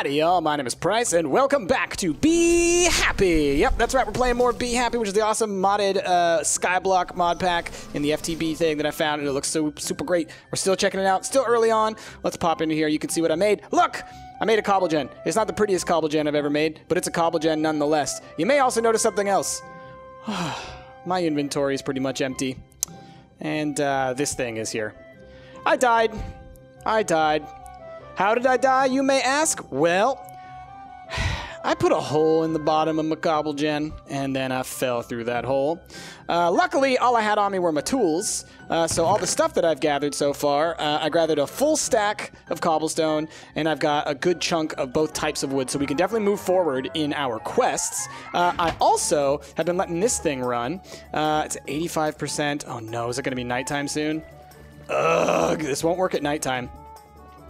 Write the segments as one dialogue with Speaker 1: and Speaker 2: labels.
Speaker 1: Howdy, y'all. My name is Price, and welcome back to Bee Happy. Yep, that's right. We're playing more Bee Happy, which is the awesome modded uh, Skyblock mod pack in the FTB thing that I found, and it looks so super great. We're still checking it out. Still early on. Let's pop into here. You can see what I made. Look! I made a cobble gen. It's not the prettiest cobble gen I've ever made, but it's a cobble gen nonetheless. You may also notice something else. My inventory is pretty much empty. And uh, this thing is here. I died. I died. How did I die, you may ask? Well, I put a hole in the bottom of my cobble gen, and then I fell through that hole. Uh, luckily, all I had on me were my tools, uh, so all the stuff that I've gathered so far, uh, I gathered a full stack of cobblestone, and I've got a good chunk of both types of wood, so we can definitely move forward in our quests. Uh, I also have been letting this thing run. Uh, it's 85%. Oh no, is it going to be nighttime soon? Ugh, this won't work at nighttime.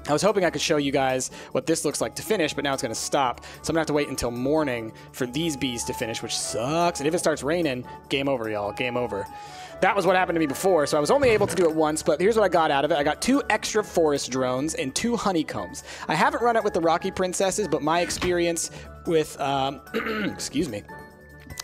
Speaker 1: I was hoping I could show you guys what this looks like to finish, but now it's going to stop. So I'm going to have to wait until morning for these bees to finish, which sucks. And if it starts raining, game over, y'all. Game over. That was what happened to me before, so I was only able to do it once, but here's what I got out of it. I got two extra forest drones and two honeycombs. I haven't run it with the Rocky Princesses, but my experience with, um, excuse me,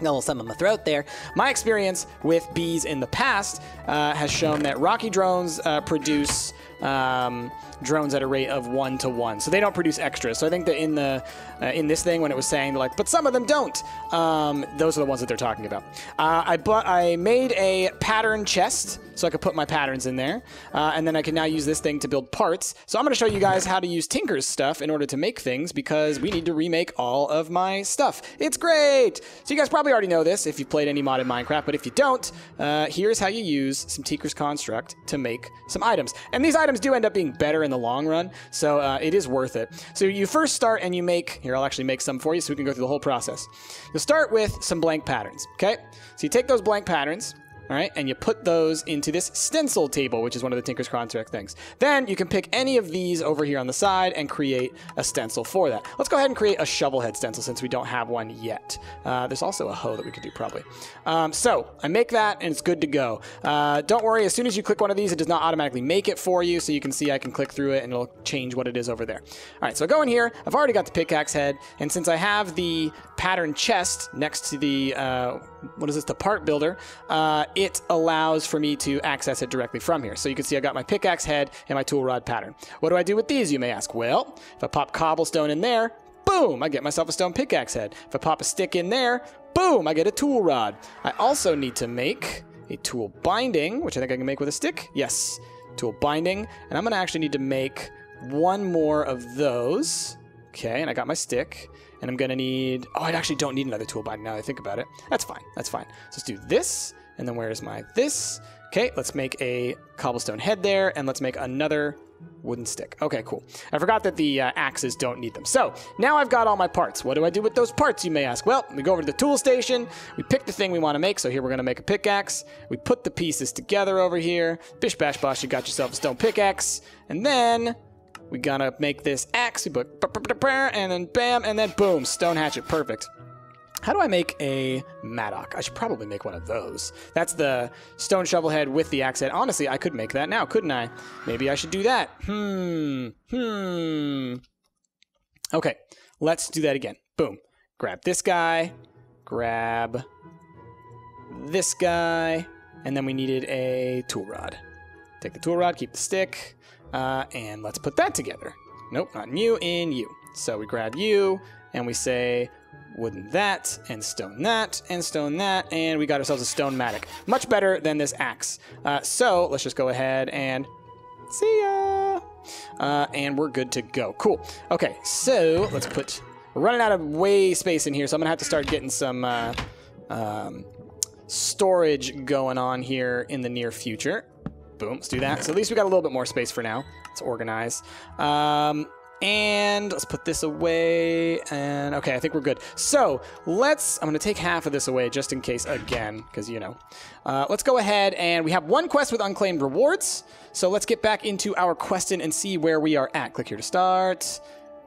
Speaker 1: a little something in my throat there. My experience with bees in the past uh, has shown that Rocky drones uh, produce um, drones at a rate of one to one, so they don't produce extras. So I think that in the uh, in this thing, when it was saying like, but some of them don't, um, those are the ones that they're talking about. Uh, I bought, I made a pattern chest so I could put my patterns in there, uh, and then I can now use this thing to build parts. So I'm going to show you guys how to use Tinker's stuff in order to make things because we need to remake all of my stuff. It's great. So you guys probably already know this if you've played any modded Minecraft, but if you don't, uh, here's how you use some Tinker's construct to make some items. And these items do end up being better in the long run, so uh, it is worth it. So you first start and you make, here I'll actually make some for you so we can go through the whole process. You'll start with some blank patterns, okay? So you take those blank patterns, all right, and you put those into this stencil table, which is one of the Tinker's Construct things. Then you can pick any of these over here on the side and create a stencil for that. Let's go ahead and create a shovel head stencil since we don't have one yet. Uh, there's also a hoe that we could do probably. Um, so I make that and it's good to go. Uh, don't worry, as soon as you click one of these, it does not automatically make it for you. So you can see I can click through it and it'll change what it is over there. All right, so go in here. I've already got the pickaxe head, and since I have the pattern chest next to the uh, what is this? The part builder. Uh, it allows for me to access it directly from here. So you can see I got my pickaxe head and my tool rod pattern. What do I do with these, you may ask? Well, if I pop cobblestone in there, boom, I get myself a stone pickaxe head. If I pop a stick in there, boom, I get a tool rod. I also need to make a tool binding, which I think I can make with a stick. Yes, tool binding. And I'm going to actually need to make one more of those. Okay, and I got my stick. And I'm gonna need, oh, I actually don't need another tool binding now that I think about it. That's fine, that's fine. So let's do this, and then where's my this? Okay, let's make a cobblestone head there, and let's make another wooden stick. Okay, cool. I forgot that the uh, axes don't need them. So now I've got all my parts. What do I do with those parts, you may ask? Well, we go over to the tool station, we pick the thing we want to make. So here we're going to make a pickaxe. We put the pieces together over here. Bish bash bosh, you got yourself a stone pickaxe. And then we gotta make this axe, and then bam, and then boom, stone hatchet, perfect. How do I make a mattock? I should probably make one of those. That's the stone shovel head with the axe head. Honestly, I could make that now, couldn't I? Maybe I should do that. Hmm. Hmm. Okay, let's do that again. Boom. Grab this guy. Grab this guy. And then we needed a tool rod. Take the tool rod, keep the stick. Uh, and let's put that together. Nope, not in you, in you. So we grab you, and we say wooden that, and stone that, and stone that, and we got ourselves a stone mattock. Much better than this axe. Uh, so let's just go ahead and see ya. Uh, and we're good to go. Cool. Okay, so let's put. We're running out of way space in here, so I'm gonna have to start getting some uh, um, storage going on here in the near future. Boom, let's do that. So at least we got a little bit more space for now. Let's organize. Um, and let's put this away. And okay, I think we're good. So let's, I'm going to take half of this away just in case again, because you know. Uh, let's go ahead and we have one quest with unclaimed rewards. So let's get back into our questing and see where we are at. Click here to start.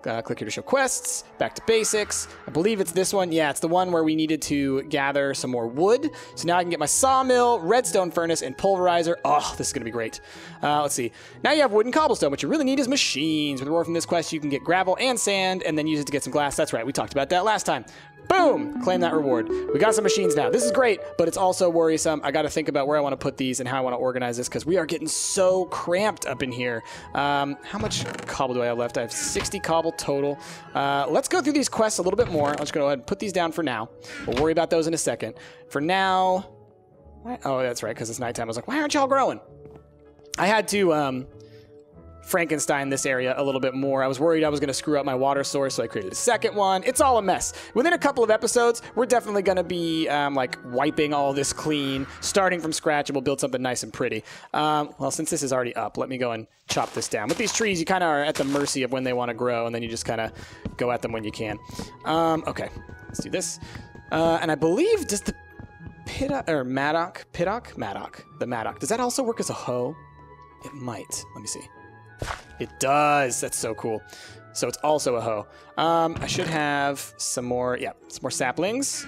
Speaker 1: Uh, click here to show quests. Back to basics. I believe it's this one. Yeah, it's the one where we needed to gather some more wood. So now I can get my sawmill, redstone furnace, and pulverizer. Oh, this is going to be great. Uh, let's see. Now you have wood and cobblestone. What you really need is machines. With the reward from this quest, you can get gravel and sand, and then use it to get some glass. That's right. We talked about that last time. Boom! Claim that reward. We got some machines now. This is great, but it's also worrisome. I got to think about where I want to put these and how I want to organize this because we are getting so cramped up in here. Um, how much cobble do I have left? I have 60 cobble total. Uh, let's go through these quests a little bit more. I'll just go ahead and put these down for now. We'll worry about those in a second. For now... Why, oh, that's right, because it's nighttime. I was like, why aren't y'all growing? I had to... Um, Frankenstein this area a little bit more. I was worried I was going to screw up my water source, so I created a second one. It's all a mess. Within a couple of episodes, we're definitely going to be um, like wiping all this clean, starting from scratch, and we'll build something nice and pretty. Um, well, since this is already up, let me go and chop this down. With these trees, you kind of are at the mercy of when they want to grow, and then you just kind of go at them when you can. Um, okay, let's do this. Uh, and I believe, does the Piddock, or Maddock, Piddock? Maddock, the Maddock, does that also work as a hoe? It might. Let me see. It does. That's so cool. So it's also a hoe. Um, I should have some more, yeah, some more saplings.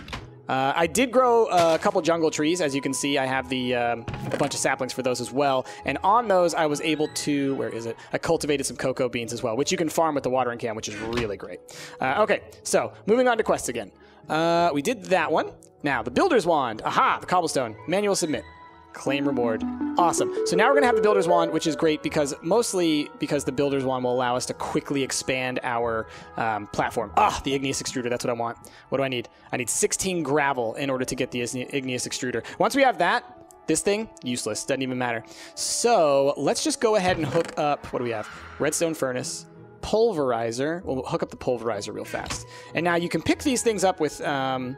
Speaker 1: Uh, I did grow a couple jungle trees. As you can see, I have the um, a bunch of saplings for those as well. And on those, I was able to, where is it? I cultivated some cocoa beans as well, which you can farm with the watering can, which is really great. Uh, okay, so moving on to quests again. Uh, we did that one. Now, the Builder's Wand. Aha, the cobblestone. Manual submit. Claim reward. Awesome. So now we're going to have the Builder's Wand, which is great because mostly because the Builder's Wand will allow us to quickly expand our um, platform. Ah, the Igneous Extruder. That's what I want. What do I need? I need 16 gravel in order to get the Igneous Extruder. Once we have that, this thing, useless. Doesn't even matter. So let's just go ahead and hook up, what do we have? Redstone Furnace, Pulverizer. We'll hook up the Pulverizer real fast. And now you can pick these things up with... Um,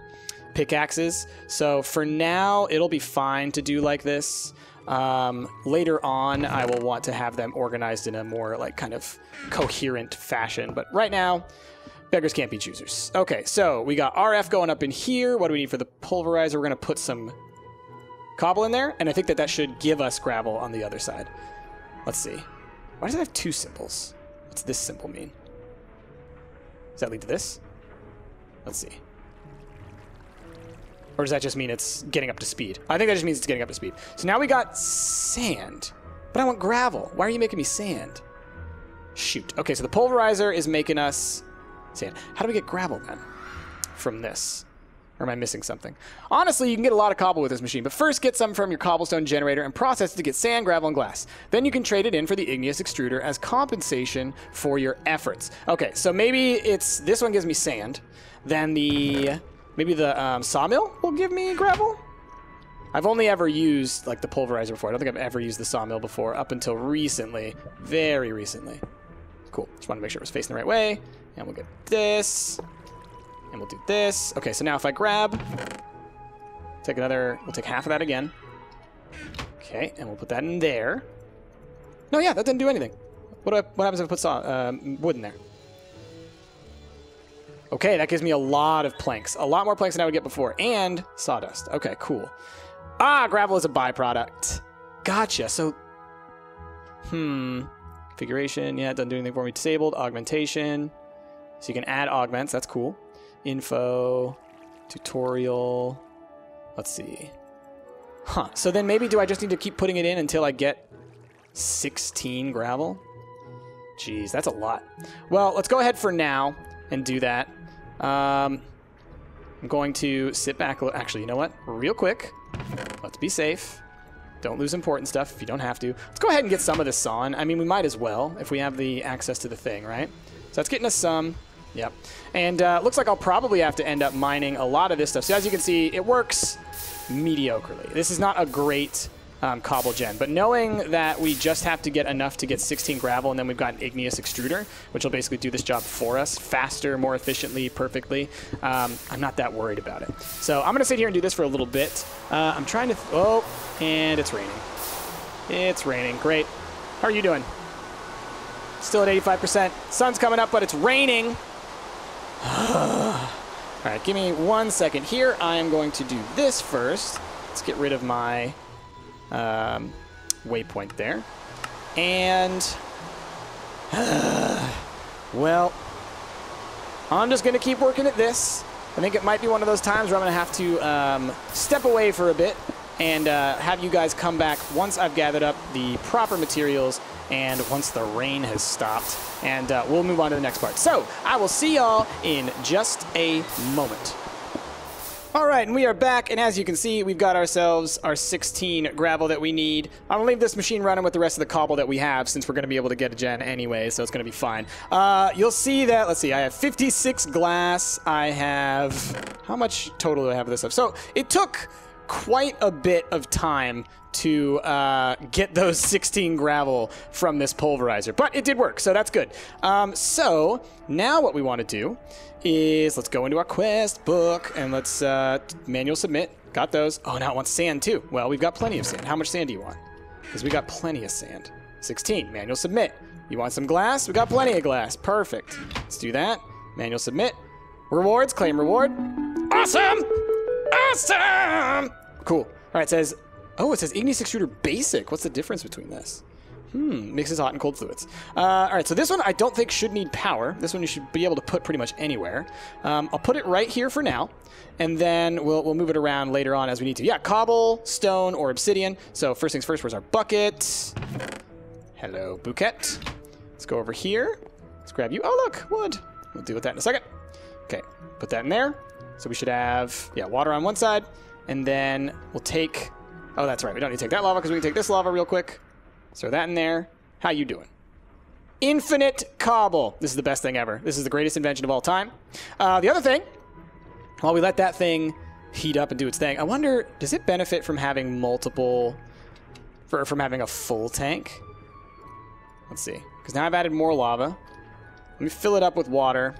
Speaker 1: pickaxes. So for now, it'll be fine to do like this. Um, later on, I will want to have them organized in a more like kind of coherent fashion. But right now, beggars can't be choosers. Okay, so we got RF going up in here. What do we need for the pulverizer? We're going to put some cobble in there, and I think that that should give us gravel on the other side. Let's see. Why does it have two symbols? What's this symbol mean? Does that lead to this? Let's see. Or does that just mean it's getting up to speed? I think that just means it's getting up to speed. So now we got sand. But I want gravel. Why are you making me sand? Shoot. Okay, so the pulverizer is making us sand. How do we get gravel then? From this. Or am I missing something? Honestly, you can get a lot of cobble with this machine, but first get some from your cobblestone generator and process it to get sand, gravel, and glass. Then you can trade it in for the igneous extruder as compensation for your efforts. Okay, so maybe it's this one gives me sand. Then the Maybe the um, sawmill will give me gravel? I've only ever used like the pulverizer before. I don't think I've ever used the sawmill before up until recently. Very recently. Cool. Just want to make sure it was facing the right way. And we'll get this. And we'll do this. Okay, so now if I grab, take another, we'll take half of that again. Okay, and we'll put that in there. No, yeah, that didn't do anything. What, do I, what happens if I put saw, um, wood in there? Okay, that gives me a lot of planks. A lot more planks than I would get before. And sawdust. Okay, cool. Ah, gravel is a byproduct. Gotcha. So, hmm. Configuration, yeah, it doesn't do anything for me. Disabled. Augmentation. So you can add augments. That's cool. Info. Tutorial. Let's see. Huh. So then maybe do I just need to keep putting it in until I get 16 gravel? Jeez, that's a lot. Well, let's go ahead for now and do that. Um, I'm going to sit back. Actually, you know what? Real quick. Let's be safe. Don't lose important stuff if you don't have to. Let's go ahead and get some of this sawn. I mean, we might as well if we have the access to the thing, right? So that's getting us some. Yep. And uh, looks like I'll probably have to end up mining a lot of this stuff. So as you can see, it works mediocrely. This is not a great um. But knowing that we just have to get enough to get 16 gravel, and then we've got an igneous extruder, which will basically do this job for us faster, more efficiently, perfectly, um, I'm not that worried about it. So I'm going to sit here and do this for a little bit. Uh, I'm trying to... oh, and it's raining. It's raining. Great. How are you doing? Still at 85%. Sun's coming up, but it's raining. All right, give me one second here. I am going to do this first. Let's get rid of my um, waypoint there. And, uh, well, I'm just going to keep working at this. I think it might be one of those times where I'm going to have to um, step away for a bit and uh, have you guys come back once I've gathered up the proper materials and once the rain has stopped. And uh, we'll move on to the next part. So I will see y'all in just a moment. All right, and we are back, and as you can see, we've got ourselves our 16 gravel that we need. I'm gonna leave this machine running with the rest of the cobble that we have, since we're gonna be able to get a gen anyway, so it's gonna be fine. Uh, you'll see that, let's see, I have 56 glass, I have, how much total do I have of this stuff? So, it took quite a bit of time to uh, get those 16 gravel from this pulverizer, but it did work, so that's good. Um, so, now what we wanna do is let's go into our quest book and let's uh, manual submit. Got those. Oh, now it wants sand too. Well, we've got plenty of sand. How much sand do you want? Because we got plenty of sand. 16. Manual submit. You want some glass? We got plenty of glass. Perfect. Let's do that. Manual submit. Rewards. Claim reward. Awesome! Awesome! Cool. All right, it says, oh, it says Igneous Extruder Basic. What's the difference between this? Hmm, mixes hot and cold fluids. Uh, all right, so this one I don't think should need power. This one you should be able to put pretty much anywhere. Um, I'll put it right here for now, and then we'll, we'll move it around later on as we need to. Yeah, cobble, stone, or obsidian. So first things first, where's our bucket? Hello, bouquet. Let's go over here. Let's grab you. Oh, look, wood. We'll deal with that in a second. Okay, put that in there. So we should have, yeah, water on one side, and then we'll take, oh, that's right. We don't need to take that lava because we can take this lava real quick. Throw that in there. How you doing? Infinite cobble. This is the best thing ever. This is the greatest invention of all time. Uh, the other thing, while we let that thing heat up and do its thing, I wonder, does it benefit from having multiple, for, from having a full tank? Let's see. Because now I've added more lava. Let me fill it up with water.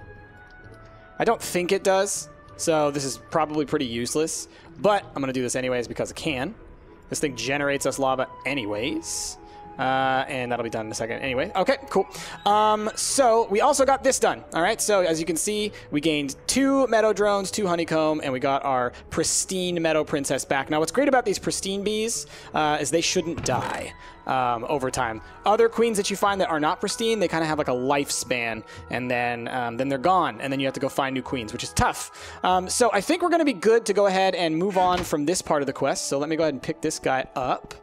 Speaker 1: I don't think it does, so this is probably pretty useless. But I'm going to do this anyways because I can. This thing generates us lava anyways. Uh, and that'll be done in a second anyway. Okay, cool. Um, so we also got this done. All right, so as you can see, we gained two meadow drones, two honeycomb, and we got our pristine meadow princess back. Now, what's great about these pristine bees uh, is they shouldn't die um, over time. Other queens that you find that are not pristine, they kind of have like a lifespan, and then um, then they're gone, and then you have to go find new queens, which is tough. Um, so I think we're going to be good to go ahead and move on from this part of the quest. So let me go ahead and pick this guy up.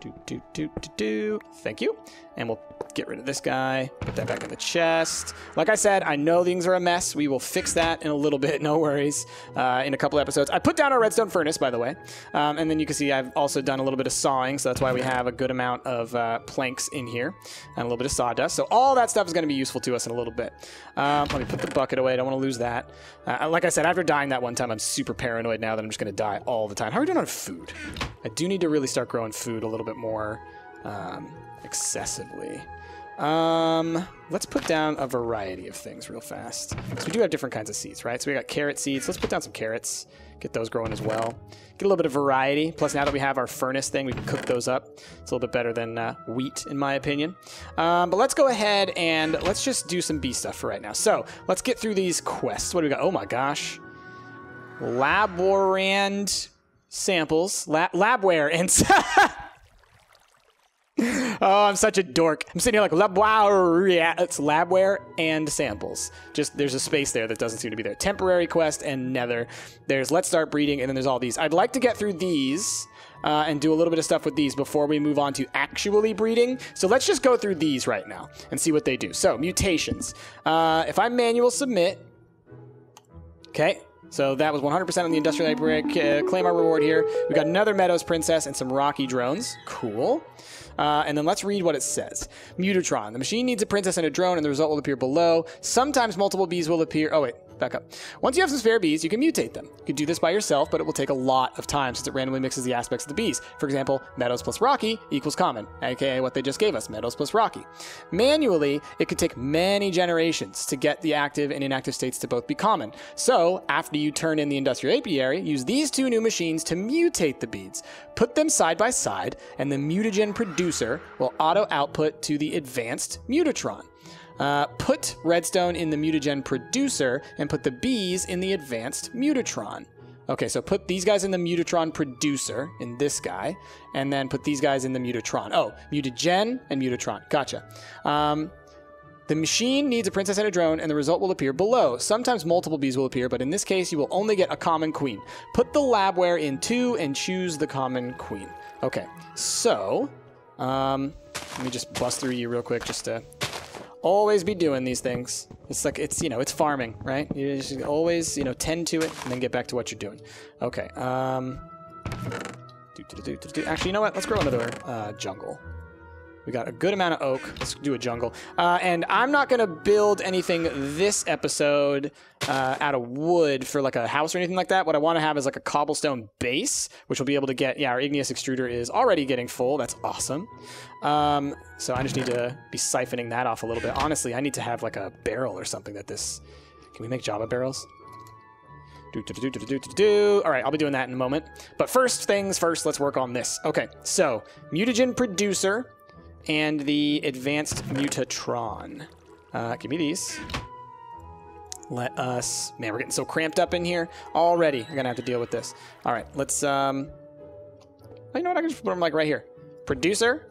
Speaker 1: Do, do, do, do, do. Thank you. And we'll get rid of this guy. Put that back in the chest. Like I said, I know things are a mess. We will fix that in a little bit. No worries. Uh, in a couple episodes. I put down our redstone furnace, by the way. Um, and then you can see I've also done a little bit of sawing. So that's why we have a good amount of uh, planks in here. And a little bit of sawdust. So all that stuff is going to be useful to us in a little bit. Um, let me put the bucket away. I don't want to lose that. Uh, like I said, after dying that one time, I'm super paranoid now that I'm just going to die all the time. How are we doing on food? I do need to really start growing food a little bit more um, excessively. Um, let's put down a variety of things real fast. So we do have different kinds of seeds, right? So we got carrot seeds. Let's put down some carrots. Get those growing as well. Get a little bit of variety. Plus, now that we have our furnace thing, we can cook those up. It's a little bit better than uh, wheat, in my opinion. Um, but let's go ahead and let's just do some bee stuff for right now. So let's get through these quests. What do we got? Oh my gosh. Laborand samples. La labware and... oh, I'm such a dork. I'm sitting here like labware. It's labware and samples. Just there's a space there that doesn't seem to be there. Temporary quest and nether. There's let's start breeding, and then there's all these. I'd like to get through these. Uh, and do a little bit of stuff with these before we move on to actually breeding. So let's just go through these right now and see what they do. So mutations. Uh, if I manual submit, okay, so that was 100% on the industrial brick. Uh, claim our reward here. We got another Meadows Princess and some Rocky drones. Cool. Uh, and then let's read what it says. Mutatron. The machine needs a princess and a drone, and the result will appear below. Sometimes multiple bees will appear. Oh, wait back up. Once you have some spare bees, you can mutate them. You can do this by yourself, but it will take a lot of time since it randomly mixes the aspects of the bees. For example, meadows plus rocky equals common, aka what they just gave us, meadows plus rocky. Manually, it could take many generations to get the active and inactive states to both be common. So, after you turn in the industrial apiary, use these two new machines to mutate the beads. Put them side by side, and the mutagen producer will auto output to the advanced mutatron. Uh, put redstone in the mutagen producer and put the bees in the advanced mutatron. Okay, so put these guys in the mutatron producer, in this guy, and then put these guys in the mutatron. Oh, mutagen and mutatron. Gotcha. Um, The machine needs a princess and a drone, and the result will appear below. Sometimes multiple bees will appear, but in this case, you will only get a common queen. Put the labware in two and choose the common queen. Okay, so um, let me just bust through you real quick, just to always be doing these things. It's like it's you know it's farming, right? You just always you know tend to it and then get back to what you're doing. Okay. Um. Actually, you know what? Let's grow another uh, jungle. We got a good amount of oak. Let's do a jungle. Uh, and I'm not going to build anything this episode uh, out of wood for like a house or anything like that. What I want to have is like a cobblestone base, which we'll be able to get, yeah, our igneous extruder is already getting full. That's awesome. Um, so I just need to be siphoning that off a little bit. Honestly, I need to have like a barrel or something that this... Can we make Java barrels? Do, do, do. All right, I'll be doing that in a moment. But first things first, let's work on this. Okay, so mutagen producer and the advanced mutatron. Uh, give me these. Let us. Man, we're getting so cramped up in here already. I'm gonna have to deal with this. All right, let's. Um. You know what? I can just put them like right here. Producer,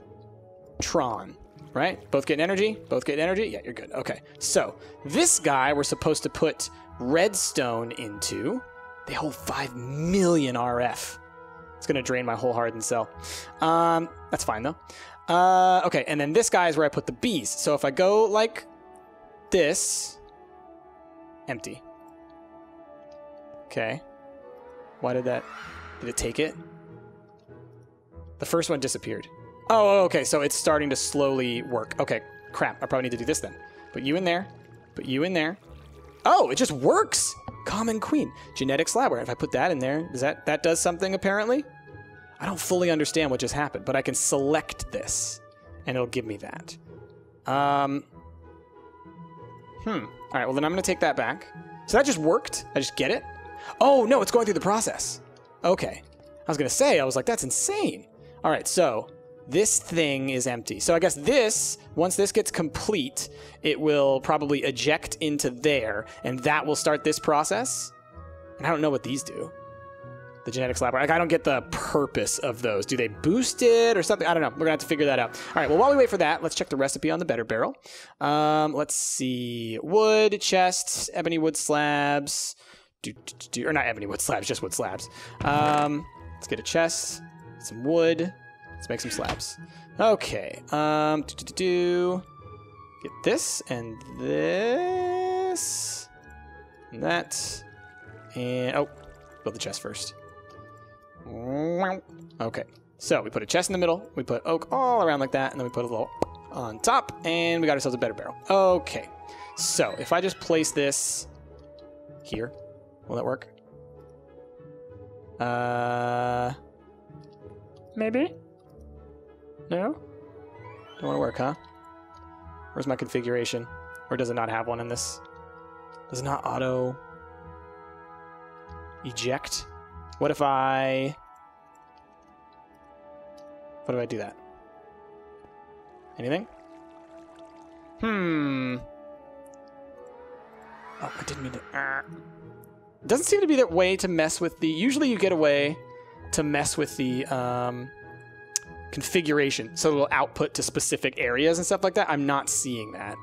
Speaker 1: Tron. Right? Both getting energy. Both getting energy. Yeah, you're good. Okay. So this guy we're supposed to put redstone into. They hold five million RF. It's gonna drain my whole hardened cell. Um, that's fine though. Uh, okay, and then this guy is where I put the bees. So if I go like this, empty. Okay. Why did that? Did it take it? The first one disappeared. Oh, okay, so it's starting to slowly work. Okay, crap. I probably need to do this then. Put you in there. Put you in there. Oh, it just works. Common Queen. Genetic labware. If I put that in there, does that that does something apparently? I don't fully understand what just happened, but I can select this, and it'll give me that. Um, hmm. All right, well, then I'm going to take that back. So that just worked? I just get it? Oh, no, it's going through the process. Okay. I was going to say, I was like, that's insane. All right, so this thing is empty. So I guess this, once this gets complete, it will probably eject into there, and that will start this process. And I don't know what these do the genetics lab. Like, I don't get the purpose of those. Do they boost it or something? I don't know. We're gonna have to figure that out. All right. Well, while we wait for that, let's check the recipe on the better barrel. Um, let's see: wood, chest, ebony wood slabs. Do, do, do, or not ebony wood slabs, just wood slabs. Um, let's get a chest, some wood. Let's make some slabs. Okay. Um, do, do, do, do. Get this and this and that and oh, build the chest first. Okay, so we put a chest in the middle, we put oak all around like that, and then we put a little on top, and we got ourselves a better barrel. Okay, so if I just place this here, will that work? Uh, maybe? No? Don't want to work, huh? Where's my configuration? Or does it not have one in this? Does it not auto eject? What if I... What do I do that? Anything? Hmm. Oh, I didn't mean to... Uh. Doesn't seem to be that way to mess with the... Usually you get a way to mess with the um, configuration so it'll output to specific areas and stuff like that. I'm not seeing that.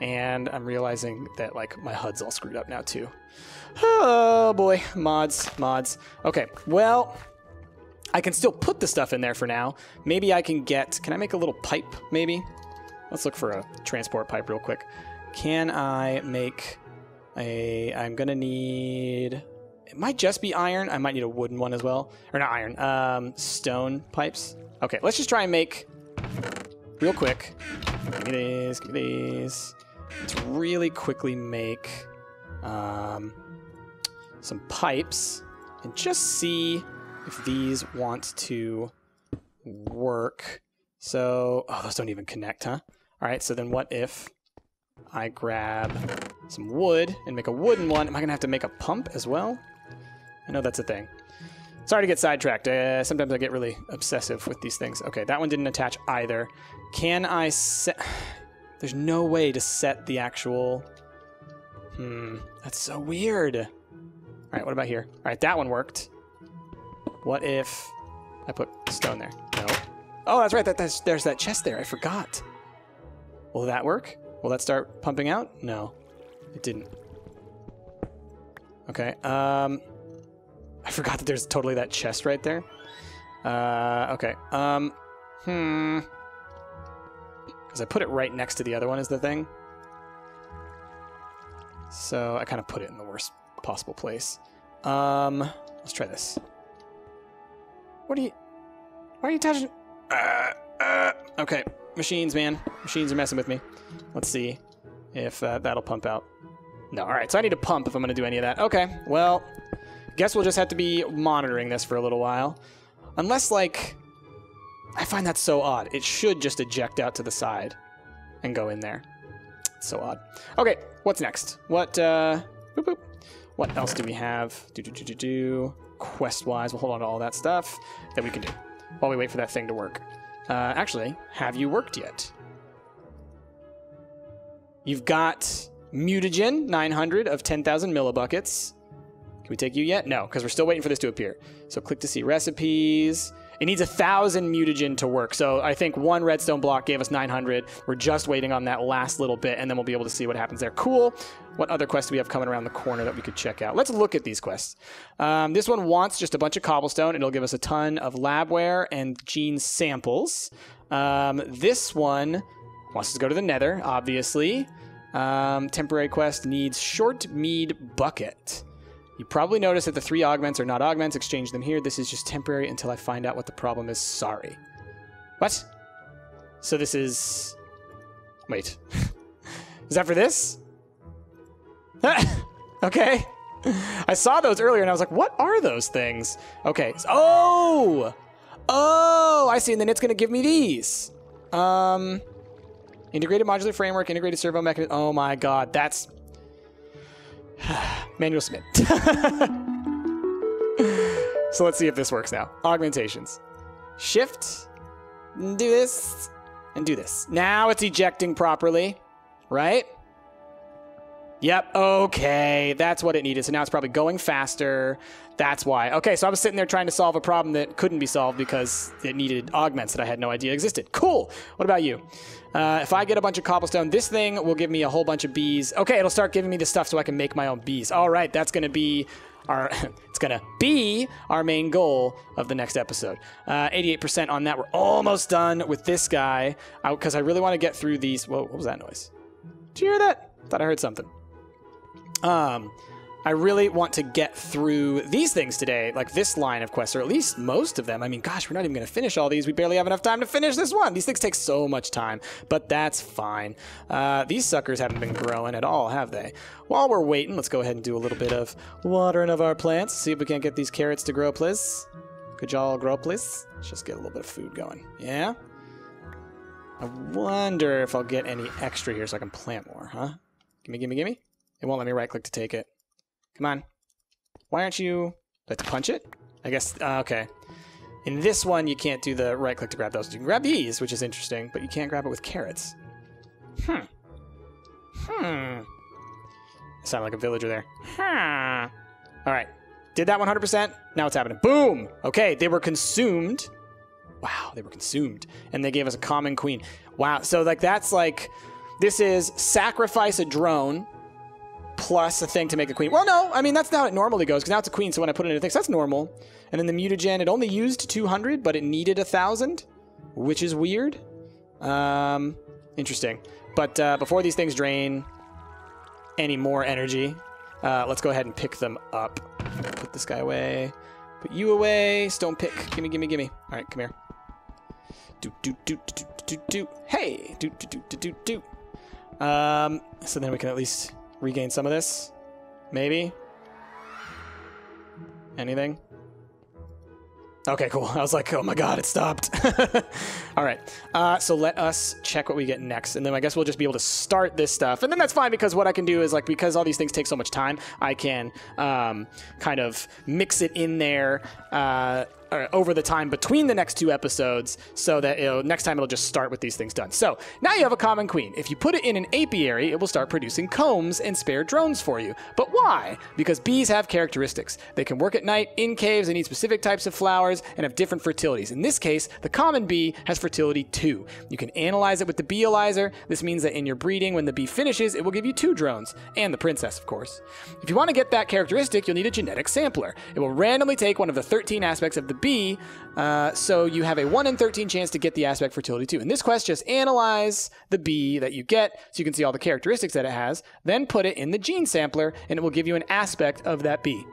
Speaker 1: And I'm realizing that like my HUD's all screwed up now too. Oh boy, mods, mods. Okay, well, I can still put the stuff in there for now. Maybe I can get, can I make a little pipe maybe? Let's look for a transport pipe real quick. Can I make a, I'm gonna need, it might just be iron. I might need a wooden one as well. Or not iron, um, stone pipes. Okay, let's just try and make, real quick. Give me these, give me these. Let's really quickly make, um, some pipes and just see if these want to work. So, oh, those don't even connect, huh? All right, so then what if I grab some wood and make a wooden one? Am I gonna have to make a pump as well? I know that's a thing. Sorry to get sidetracked. Uh, sometimes I get really obsessive with these things. Okay, that one didn't attach either. Can I set... There's no way to set the actual... Hmm, that's so weird. All right, what about here? All right, that one worked. What if I put stone there? No. Oh, that's right. That, that's, there's that chest there. I forgot. Will that work? Will that start pumping out? No, it didn't. Okay. Um, I forgot that there's totally that chest right there. Uh, okay. Um, hmm. Because I put it right next to the other one is the thing. So I kind of put it in the worst possible place. Um, let's try this. What are you? Why are you touching? Uh, uh, okay, machines, man. Machines are messing with me. Let's see if uh, that'll pump out. No, all right. So I need to pump if I'm going to do any of that. Okay, well, guess we'll just have to be monitoring this for a little while. Unless, like, I find that so odd. It should just eject out to the side and go in there. It's so odd. Okay, what's next? What, uh, boop, boop. What else do we have? Do, do, do, do, do. Quest-wise, we'll hold on to all that stuff that we can do while we wait for that thing to work. Uh, actually, have you worked yet? You've got mutagen 900 of 10,000 millibuckets. Can we take you yet? No, because we're still waiting for this to appear. So click to see recipes. It needs a thousand mutagen to work. So I think one redstone block gave us 900. We're just waiting on that last little bit, and then we'll be able to see what happens there. Cool. What other quests do we have coming around the corner that we could check out? Let's look at these quests. Um, this one wants just a bunch of cobblestone. It'll give us a ton of labware and gene samples. Um, this one wants to go to the nether, obviously. Um, temporary quest needs short mead bucket. You probably noticed that the three augments are not augments. Exchange them here. This is just temporary until I find out what the problem is. Sorry. What? So this is... Wait. is that for this? okay. I saw those earlier and I was like, what are those things? Okay. Oh! Oh, I see. And then it's going to give me these. Um, integrated modular framework, integrated servo mechanism. Oh my god, that's Manual submit. so let's see if this works now. Augmentations. Shift, do this, and do this. Now it's ejecting properly, right? Yep, okay, that's what it needed. So now it's probably going faster. That's why. Okay, so I was sitting there trying to solve a problem that couldn't be solved because it needed augments that I had no idea existed. Cool. What about you? Uh, if I get a bunch of cobblestone, this thing will give me a whole bunch of bees. Okay, it'll start giving me the stuff so I can make my own bees. All right, that's going to be our it's gonna be our main goal of the next episode. Uh, 88% on that. We're almost done with this guy because I really want to get through these. Whoa, what was that noise? Did you hear that? Thought I heard something. Um, I really want to get through these things today, like this line of quests, or at least most of them. I mean, gosh, we're not even going to finish all these. We barely have enough time to finish this one. These things take so much time, but that's fine. Uh, these suckers haven't been growing at all, have they? While we're waiting, let's go ahead and do a little bit of watering of our plants. See if we can't get these carrots to grow, please. Could y'all grow, please? Let's just get a little bit of food going. Yeah? I wonder if I'll get any extra here so I can plant more, huh? Gimme, gimme, gimme. It won't let me right click to take it. Come on. Why aren't you... Let's punch it? I guess... Uh, okay. In this one, you can't do the right click to grab those. You can grab these, which is interesting, but you can't grab it with carrots. Hmm. Hmm. I sound like a villager there. Hmm. All right. Did that 100%? Now it's happening. Boom! Okay, they were consumed. Wow, they were consumed. And they gave us a common queen. Wow, so like that's like... This is sacrifice a drone plus a thing to make a queen. Well, no, I mean, that's not how it normally goes, because now it's a queen, so when I put it in a thing, so that's normal. And then the mutagen, it only used 200, but it needed a 1,000, which is weird. Um, interesting. But uh, before these things drain any more energy, uh, let's go ahead and pick them up. Put this guy away. Put you away. Stone pick. Gimme, gimme, gimme. All right, come here. Do, do, do, do, do, do. Hey! Do, do, do, do, do, do. Um, so then we can at least regain some of this? Maybe? Anything? Okay, cool. I was like, oh my god, it stopped. All right. Uh, so let us check what we get next. And then I guess we'll just be able to start this stuff. And then that's fine because what I can do is, like, because all these things take so much time, I can um, kind of mix it in there. Uh, uh, over the time between the next two episodes so that next time it'll just start with these things done. So now you have a common queen. If you put it in an apiary, it will start producing combs and spare drones for you. But why? Because bees have characteristics. They can work at night in caves, they need specific types of flowers, and have different fertilities. In this case, the common bee has fertility 2. You can analyze it with the beealyzer. This means that in your breeding, when the bee finishes, it will give you two drones, and the princess, of course. If you want to get that characteristic, you'll need a genetic sampler. It will randomly take one of the 13 aspects of the bee, uh, so you have a 1 in 13 chance to get the aspect fertility 2. In this quest, just analyze the bee that you get so you can see all the characteristics that it has, then put it in the gene sampler, and it will give you an aspect of that bee.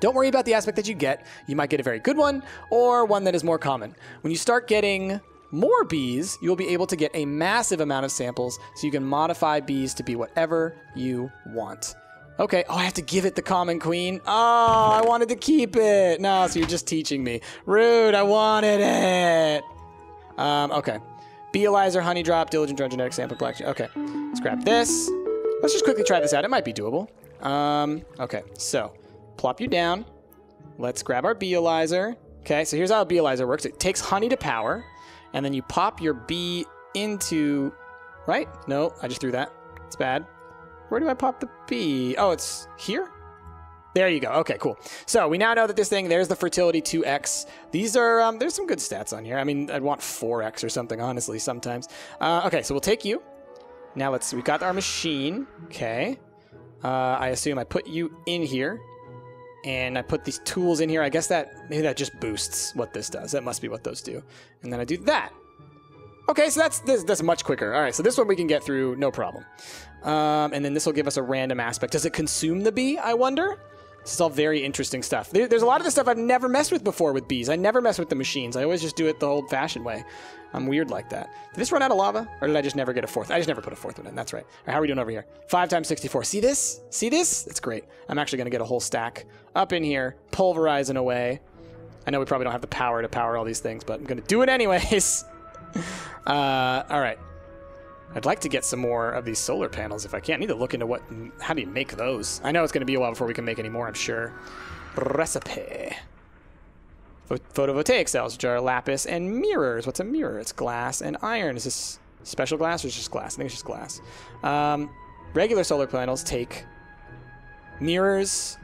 Speaker 1: Don't worry about the aspect that you get. You might get a very good one or one that is more common. When you start getting more bees, you'll be able to get a massive amount of samples so you can modify bees to be whatever you want. Okay, oh, I have to give it the common queen. Oh, I wanted to keep it. No, so you're just teaching me. Rude, I wanted it. Um, okay. Beealyzer, honey drop, diligent drone, genetic sample collection. Okay, let's grab this. Let's just quickly try this out. It might be doable. Um, okay, so plop you down. Let's grab our beealyzer. Okay, so here's how a beealyzer works. It takes honey to power, and then you pop your bee into, right? No, I just threw that. It's bad. Where do I pop the bee? Oh, it's here? There you go. Okay, cool. So we now know that this thing, there's the fertility 2x. These are, um, there's some good stats on here. I mean, I'd want 4x or something, honestly, sometimes. Uh, okay, so we'll take you. Now let's, we've got our machine. Okay. Uh, I assume I put you in here and I put these tools in here. I guess that, maybe that just boosts what this does. That must be what those do. And then I do that. Okay, so that's this, that's much quicker. All right, so this one we can get through no problem. Um, and then this will give us a random aspect. Does it consume the bee? I wonder. This is all very interesting stuff. There, there's a lot of this stuff I've never messed with before with bees. I never mess with the machines. I always just do it the old-fashioned way. I'm weird like that. Did this run out of lava, or did I just never get a fourth? I just never put a fourth one in. That's right. right how are we doing over here? Five times 64. See this? See this? That's great. I'm actually going to get a whole stack up in here, pulverizing away. I know we probably don't have the power to power all these things, but I'm going to do it anyways. uh, all right. I'd like to get some more of these solar panels if I can. I need to look into what, how do you make those? I know it's going to be a while before we can make any more, I'm sure. Recipe. Photovoltaic cells, which are lapis and mirrors. What's a mirror? It's glass and iron. Is this special glass or is just glass? I think it's just glass. Um, regular solar panels take mirrors,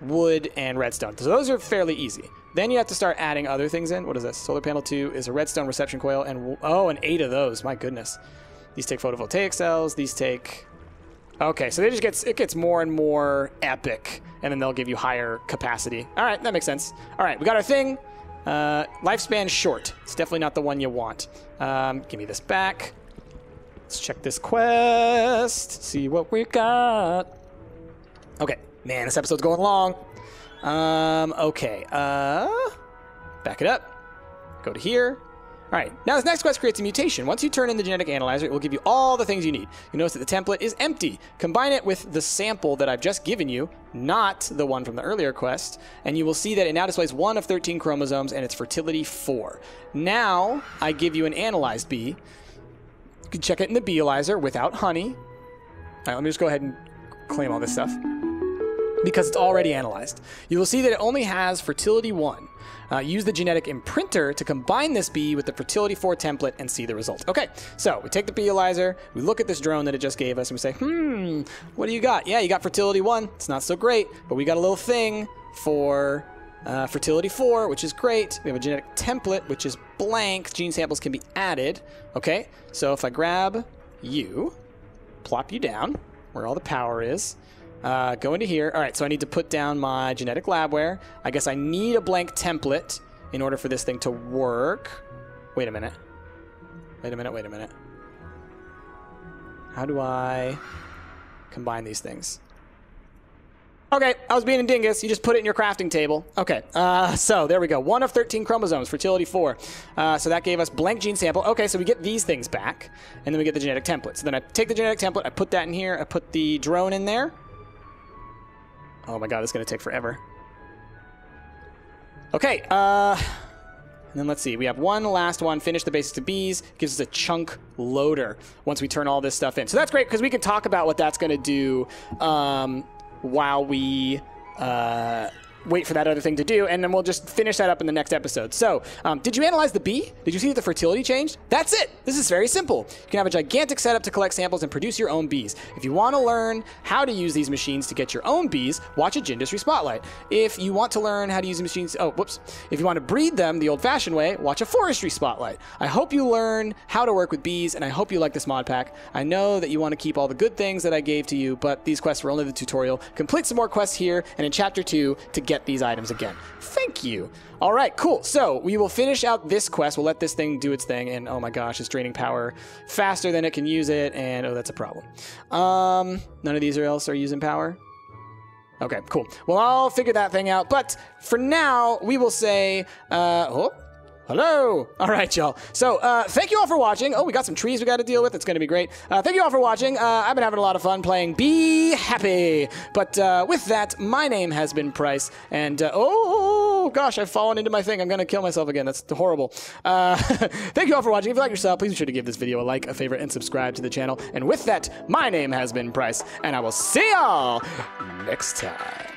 Speaker 1: wood, and redstone. So those are fairly easy. Then you have to start adding other things in. What is this? Solar panel 2 is a redstone reception coil, and oh, and eight of those. My goodness. These take photovoltaic cells. These take... Okay, so they just gets it gets more and more epic, and then they'll give you higher capacity. All right, that makes sense. All right, we got our thing. Uh, lifespan short. It's definitely not the one you want. Um, give me this back. Let's check this quest. See what we got. Okay, man, this episode's going long. Um, okay, uh, back it up. Go to here. All right, now this next quest creates a mutation. Once you turn in the genetic analyzer, it will give you all the things you need. You notice that the template is empty. Combine it with the sample that I've just given you, not the one from the earlier quest, and you will see that it now displays one of 13 chromosomes and its fertility 4. Now, I give you an analyzed bee. You can check it in the beealyzer without honey. All right, let me just go ahead and claim all this stuff because it's already analyzed. You will see that it only has fertility 1. Uh, use the genetic imprinter to combine this bee with the fertility 4 template and see the result. Okay, so we take the beealyzer, we look at this drone that it just gave us, and we say, hmm, what do you got? Yeah, you got fertility 1. It's not so great, but we got a little thing for uh, fertility 4, which is great. We have a genetic template, which is blank. Gene samples can be added. Okay, so if I grab you, plop you down where all the power is, uh, go into here. All right, so I need to put down my genetic labware. I guess I need a blank template in order for this thing to work. Wait a minute. Wait a minute, wait a minute. How do I combine these things? Okay, I was being a dingus. You just put it in your crafting table. Okay, uh, so there we go. One of 13 chromosomes, fertility 4. Uh, so that gave us blank gene sample. Okay, so we get these things back, and then we get the genetic template. So then I take the genetic template, I put that in here, I put the drone in there, Oh my god, it's to take forever. Okay, uh... And then let's see, we have one last one, finish the basics of bees, gives us a chunk loader once we turn all this stuff in. So that's great because we can talk about what that's going to do um, while we uh, wait for that other thing to do, and then we'll just finish that up in the next episode. So, um, did you analyze the bee? Did you see that the fertility changed? That's it. This is very simple. You can have a gigantic setup to collect samples and produce your own bees. If you want to learn how to use these machines to get your own bees, watch a Gendustry Spotlight. If you want to learn how to use the machines, oh, whoops. If you want to breed them the old-fashioned way, watch a Forestry Spotlight. I hope you learn how to work with bees, and I hope you like this mod pack. I know that you want to keep all the good things that I gave to you, but these quests were only the tutorial. Complete some more quests here and in Chapter 2 to get these items again. Thank you. All right, cool. So we will finish out this quest. We'll let this thing do its thing, and oh my gosh, it's draining power faster than it can use it, and oh, that's a problem. Um, none of these are else are using power. Okay, cool. Well, I'll figure that thing out. But for now, we will say, uh, oh, hello. All right, y'all. So uh, thank you all for watching. Oh, we got some trees we got to deal with. It's going to be great. Uh, thank you all for watching. Uh, I've been having a lot of fun playing Bee Happy. But uh, with that, my name has been Price. And uh, oh, gosh, I've fallen into my thing. I'm going to kill myself again. That's horrible. Uh, thank you all for watching. If you like yourself, please be sure to give this video a like, a favorite, and subscribe to the channel. And with that, my name has been Price. And I will see y'all next time.